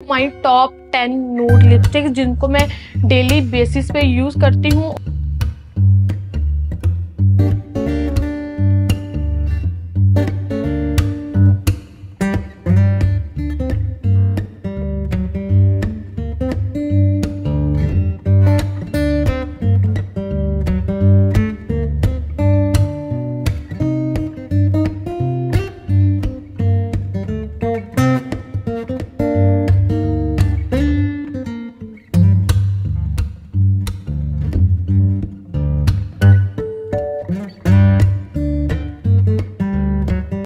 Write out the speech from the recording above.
My top ten nude lipstick जिनको मैं daily basis पे यूज़ करती हूँ।